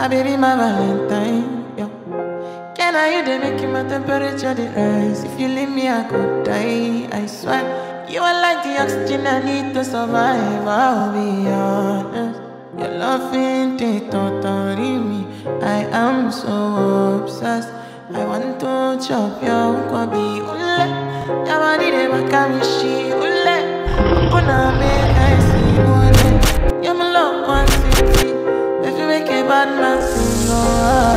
my baby, my Valentine. Yo. Can I you they make my temperature rise? If you leave me, I could die. I swear, you are like the oxygen I need to survive. I'll be honest. Your love ain't it totally me. I am so obsessed. I want to chop your kwabi ule. De makamishi ule. Kuna me bad man.